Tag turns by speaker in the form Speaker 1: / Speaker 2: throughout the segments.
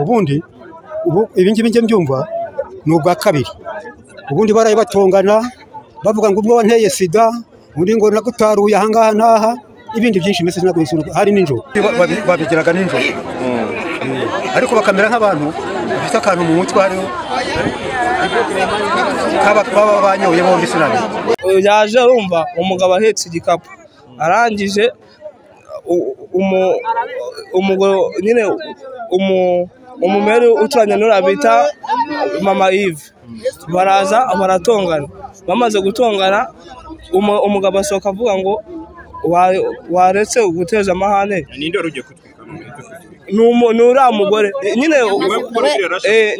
Speaker 1: ubundi ubu ibi ngibi njye mbyumva ni ubwa kabiri. Ubundi baraye batongana bavuga ngo ubwo wanteye sida undi ngo nagutaruye aha ngaha n'aha n'ibindi byinshi mbese ntabwo bisurwa hari nijoro Babi- babigiraga nijoro ariko bakamera nk'abantu bafite akantu mu mutwe hariho kaba baba banyoye bombi sinabyo
Speaker 2: yaje arumva umugabo ahetse igikapu. Arangije nyine umu- umumeri uturanye n'uriya bita mama Yves baraza baratongana. Bamaze gutongana umu- umugabo asohoka avuga ngo "Wa- waretse guteza amahane?
Speaker 3: Ninde wari ugiye kutwika
Speaker 2: ni umu- ni uriya mugore. Nyine eh,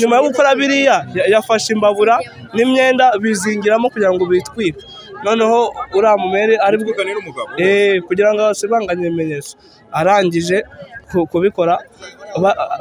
Speaker 2: nyuma yo gukora biriya ya- yafashe imbabura n'imyenda bizingiramo kugira ngo bitwike. Noneho uriya mumere ari eh, kugira ngo asibanganye ibimenyetso. Arangije ku- kubikora.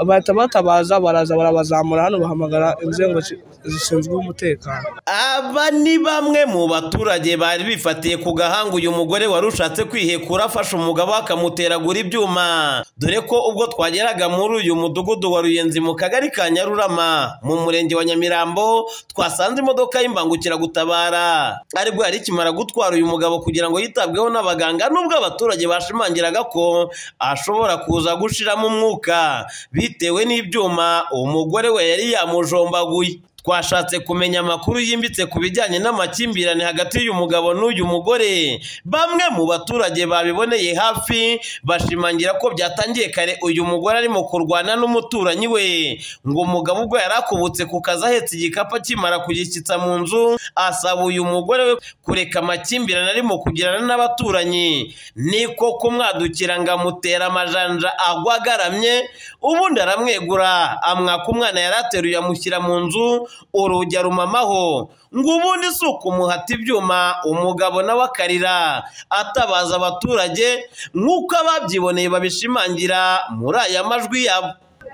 Speaker 2: Bahita batabaza baraza barabazamura. Hano bahamagara inzego zi- zishinzwe umutekano.
Speaker 4: Aba ni bamwe mu baturage bari bifatiye ku gahanga uyu mugore wari ushatse kwihekura afashe umugabo akamuteragura ibyuma. Dore ko ubwo twageraga muri uyu mudugudu wa ruyenzi mu kagari ka nyarurama mu murenge wa nyamirambo twasanze imodoka y'imbangukiragutabara. Aribwo yari ikimara gutwara uyu mugabo kugira ngo yitabweho n'abaganga nubwo abaturage bashimangiraga ko ashobora kuza gushiramo umwuka. Bitewe n'ibyuma umugore we yari yamujombaguye. Twashatse kumenya amakuru yimbitse ku bijyanye n'amakimbirane hagati y'uyu mugabo n'uyu mugore. Bamwe mu baturage babiboneye hafi bashimangira ko byatangiye kare uyu mugore arimo kurwana n'umuturanyi we. Ngo umugabo ubwo yari akubutse ku kazi ahetse igikapu akimara kugishyitsa mu nzu asaba uyu mugore we kureka amakimbirane arimo kugirana n'abaturanyi. Niko kumwadukira ngo amutere amajanja agwa agaramye ubundi aramwegura. Amwaka umwana yari ateruye amushyira mu nzu urugi arumamaho. Ngo ubundi si ukumuhata ibyuma umugabo nawe akarira. Atabaza abaturage nk'uko ababyiboneye babishimangira muri aya majwi yabo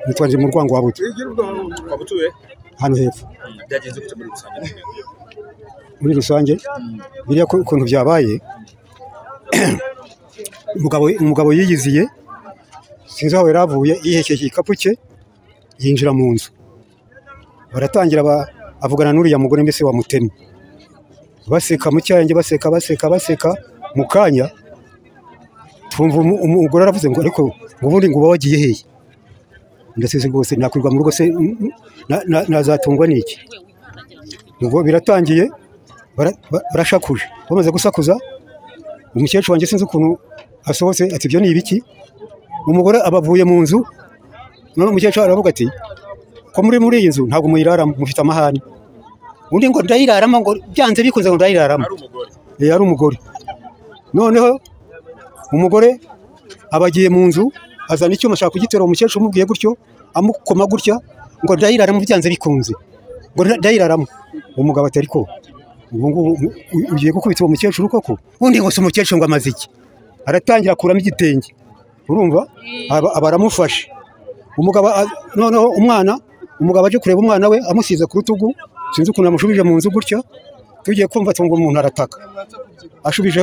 Speaker 1: nitwaje mu rwango wa buto
Speaker 3: waba utuye
Speaker 1: hano hepfo.
Speaker 3: Gute muri rusange?
Speaker 1: Muri rusange? Biriya ko- ukuntu byabaye umugabo umugabo yiyiziye sinzi aho yari avuye yihekeye igikapu cye yinjira mu nzu. Baratangira ba- avugana n'uriya mugore mbese wamutemye baseka mu cyanjye baseka baseka baseka mu kanya. Twumva umu- umugore aravuze ngo ariko ubundi ngo uba wagiye hehe ndasize rwose nakwirwa mu rugo se na- na- nazatungwa n'iki ubwo biratangiye bara- ba- barashakuje bamaze gusakuza umukecuru wanjye sinzi ukuntu asohotse ati ibyo ni ibiki? Umugore aba avuye mu nzu none umukecuru aravuga ati ko muri muri iyi nzu ntabwo muyiraramo mufite amahane. Undi ngo ndayiraramo ngo byanze bikunze ngo ndayiraramo.
Speaker 3: Ari umugore.
Speaker 1: Eh, ari umugore. Noneho umugore aba agiye mu nzu azana icyuma ashaka kugitera umukecuru umubwiye gutyo amukoma gutya ngo ndayiraramo byanze bikunze. Ngo ndayiraramo. Umugabo atari ko ubu ngubu ugiye gukubita uwo mukecuru koko? Undi ngo si umukecuru ngo amaze iki? Aratangira akuramo igitenge. Urumva? Aba aramufashe. Umugabo noneho umwana umugabo aje kureba umwana we amusize ku rutugu. Sinzi ukuntu yamushubije mu nzu gutya. Tugiye kumva twumva umuntu arataka. Ashubije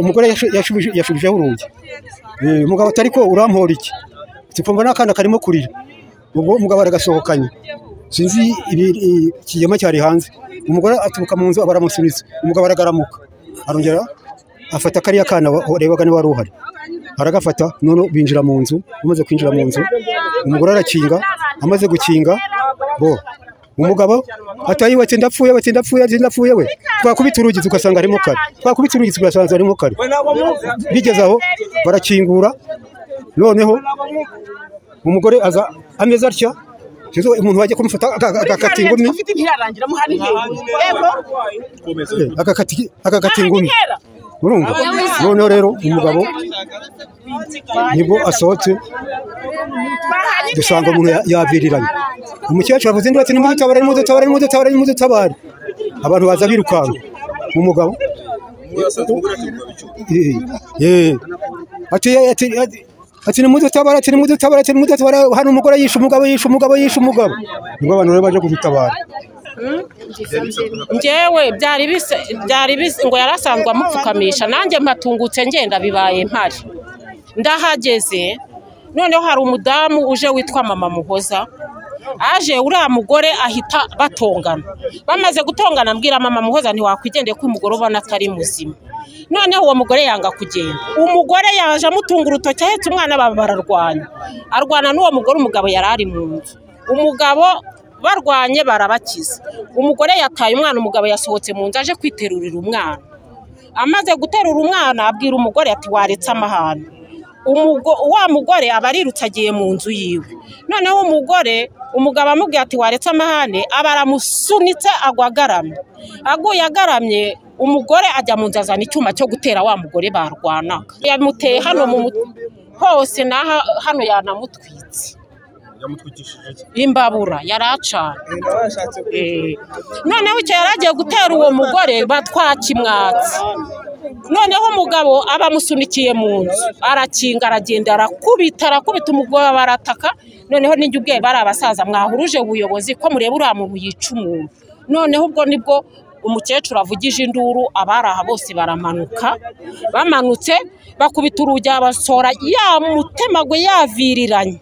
Speaker 1: umugore yashu- yashubije- yashubijeho urugi. Eh, umugabo atari ko urampora iki tukumva n'akana karimo kurira. Ubwo umugabo aragasohokanye. Sinzi ikigema cyari hanze. Umugore aturuka mu nzu aba umugabo aragaramuka. Arongera afata kariya kana wa- warebaga niba wari uhari. Aragafata none binjira mu nzu. Bamaze kwinjira mu nzu umugore arakinga amaze gukinga bo umugabo atayi wati ndapfuye wati ndapfuye ati ndapfuye we. Twakubita urugi tugasanga harimo kare twakubita urugi tugasanga harimo kare bigeze aho barakingura. Noneho umugore aza ameze atya? Umuntu wajya kumufata aga- agakata ingumi agakata ingumi urumva noneho rero umugabo ni bwo asohotse dusanga umuntu ya- yaviriranye umukecuru avuze indi ati nimudutabare nimudutabare nimudutabare nimudutabare abantu baza birukanka umugabo Eh, eh. ati nimudutabare ati nimudutabare ati nimudutabare hano umugore yishe umugabo yishe umugabo yishe umugabo ni bwo abantu rero baje kudutabara
Speaker 5: njyewe byari bise ngo yari asanzwe amupfukamisha nanjye mpatungutse ngenda bibaye mpari. Ndahageze noneho hari umudamu uje witwa mama muhoza aje uriya mugore ahita batongana. Bamaze gutongana ambwira mama muhoza ntiwakwigendeye ko umugore ubona atari muzima. Noneho uwo mugore yanga kugenda. Umugore yaje amutunga urutoki ahetse umwana baba bararwanya. Arwana n'uwo mugore umugabo yari ari mu nzu. Umugabo barwanye barabakiza. Umugore yataye umwana umugabo yasohotse mu nzu aje kwiterurira umwana. Amaze guterura umwana abwira umugore ati waretse amahane. Wa mugore aba arirutse agiye mu nzu yiwe. Noneho umugore umugabo amubwiye ati waretse amahane aba aramusunitse agwa agaramye. Aguye agaramye umugore ajya mu nzu azana icyuma cyo gutera wa mugore barwanaga. Yamuteye hano mu hose n'aha hano
Speaker 3: iki
Speaker 5: imbabura yari acana Eh, noneho icyo yari agiye gutera uwo mugore batwakimwatsi noneho umugabo aba amusunikiye mu nzu. Arakinga aragenda arakubita arakubita umugabo barataka noneho n'ijya ubwe bari abasaza mwahuruje ubuyobozi ko mureba uriya muntu yica umuntu. Noneho ubwo ni bwo umukecuru avugije induru abari aha bose baramanuka. Bamanutse bakubita urugi abasora yamutemagwe yaviriranye.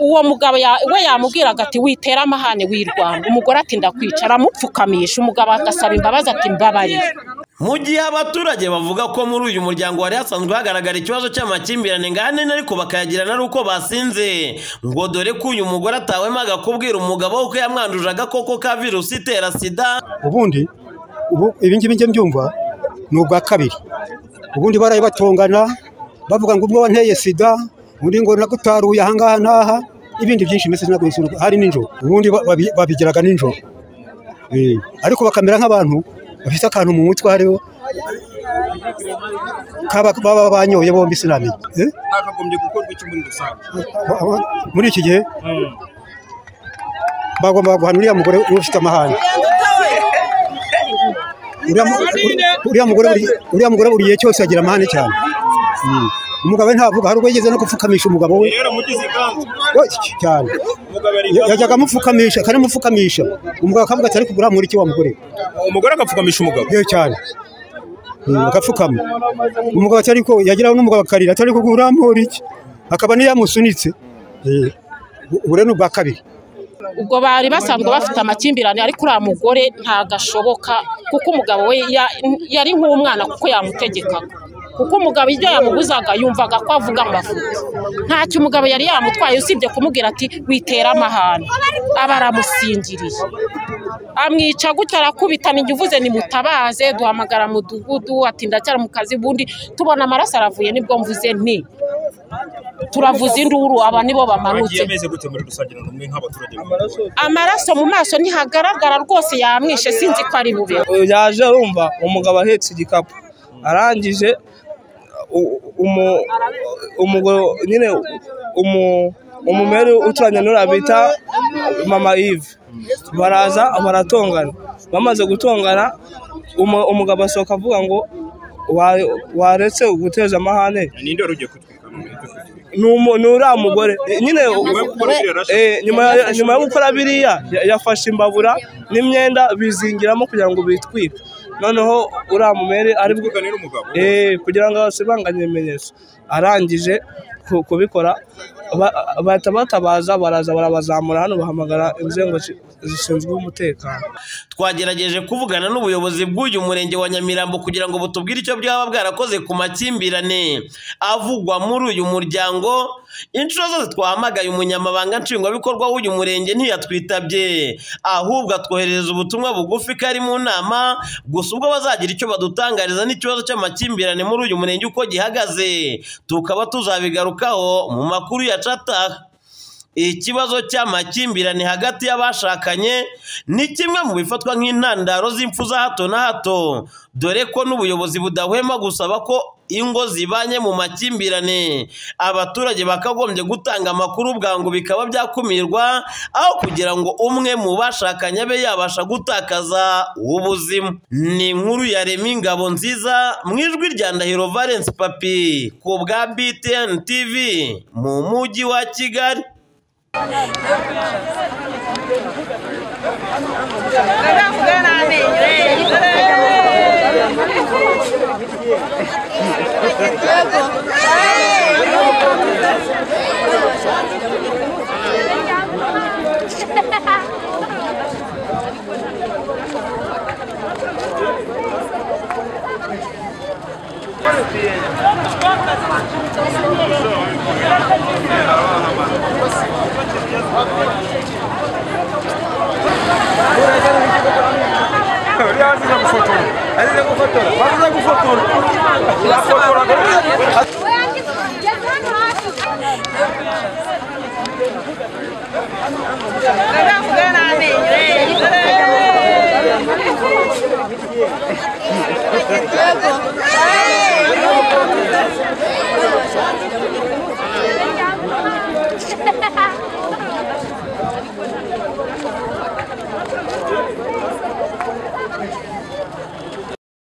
Speaker 5: Uwo mugabo ya- we yamubwiraga ati witera amahane wirwana umugore ati ndakwica aramupfukamisha umugabo agasaba imbabazi ati mbabarire
Speaker 4: mu gihe abaturage bavuga ko muri uyu muryango hari hasanzwe hagaragara ikibazo cy'amakimbirane ngane ariko bakayagirana ari uko basinze. Ngo dore ko uyu mugore atawemaga kubwira umugabo we ko yamwanduje agakoko ka virusi itera sida.
Speaker 1: Ubundi ubu ibi ngibi njye mbyumva ni ubwa kabiri. Ubundi baraye batongana bavuga ngo ubwo wanteye sida undi ngo nagutaruye aha ngaha n'aha n'ibindi byinshi mbese ntabwo bisubirwa hari nijoro ubundi ba- babi- babigiraga nijoro Eh, ariko bakamera nk'abantu bafite akantu mu mutwe hariho kaba baba banyoye bombi sinamenya Eh,
Speaker 3: hakagombye gukorwa iki muri rusange?
Speaker 1: Muri iki gihe bagomba guhana uriya mugore ufite amahane. Uriya mu- uriya mugore buri- gihe cyose agira amahane cyane. Umugabo we ntavuga hari ubwo yigeze no gupfukamisha umugabo we. Cyane. Yajyaga amupfukamisha akanamupfukamisha umugabo akavuga ati ariko uriya muri iki wa mugore?
Speaker 3: Umugore agapfukamisha umugabo.
Speaker 1: Ye cyane. Mm, agapfukama. Umugabo ati ariko yageraho n'umugabo akarira. Ati ariko uriya muri iki? Akaba niyo yamusunitse Eh, ubu rero ni ubwa kabiri.
Speaker 5: Ubwo bari basanzwe bafite amakimbirane ariko uriya mugore ntabwo ashoboka kuko umugabo we ya- yari nk'umwana kuko yamutegekaga. Kuko umugabo ibyo yamubuzaga yumvaga ko avuga amafuti ntacyo umugabo yari yamutwaye usibye kumubwira ati witera amahane. Aba aramusingiriye amwica gutya arakubita ninjye uvuze nimutabaze duhamagara mudugudu ati ndacyari mu kazi ubundi tubona amaraso aravuye ni bwo mvuze nti turavuza induru aba nibo bamanutse. Amaraso mu maso ntihagaragara rwose yamwishe sinzi ko ari bube.
Speaker 2: Yaje urumva umugabo ahetse igikapu. Arangije nyine umu- umumeri uturanye n'uriya bita mama Yves baraza baratongana. Bamaze gutongana umu- umugabo asohoka avuga ngo "Wa- waretse guteza amahane.
Speaker 3: Ninde wari ugiye kutwika
Speaker 2: ni uriya mugore. Eh, nyine eh, nyuma yo gukora biriya ya- yafashe imbabura n'imyenda bizingiramo kugira ngo bitwike. Noneho uriya mumere ari Eh, kugira ngo asibanganye ibimenyetso. Arangije ku- kubikora ba- bahita batabaza baraza barabazamura. Hano bahamagara inzego zi- zishinzwe umutekano.
Speaker 4: Twagerageje kuvugana n'ubuyobozi bw'uyu murenge wa nyamirambo kugira ngo butubwire icyo bwaba bwarakoze ku makimbirane avugwa muri uyu muryango. Inshuro zose twahamagaye umunyamabanga nshingwabikorwa w'uyu murenge ntiyatwitabye. Ahubwo atwoherereza ubutumwa bugufi ko ari mu nama gusa ubwo bazagira icyo badutangariza n'ikibazo cy'amakimbirane muri uyu murenge uko gihagaze. Tukaba tuzabigarukaho mu makuru ya cata ikibazo cy'amakimbirane hagati y'abashakanye ni kimwe mu bifatwa nk'intandaro z'impfu za hato na hato. Dore ko n'ubuyobozi budahwema gusaba ko ingo zibanye mu makimbirane. Abaturage bakagombye gutanga amakuru bwangu bikaba byakumirwa aho kugira ngo umwe mu bashakanye abe yabasha gutakaza ubuzima. Ni inkuru ya Remy Ngabo nziza mu ijwi rya Ndahiro Valence Papi ku bwa BTN TV mu mujyi wa Kigali.
Speaker 6: 俺が。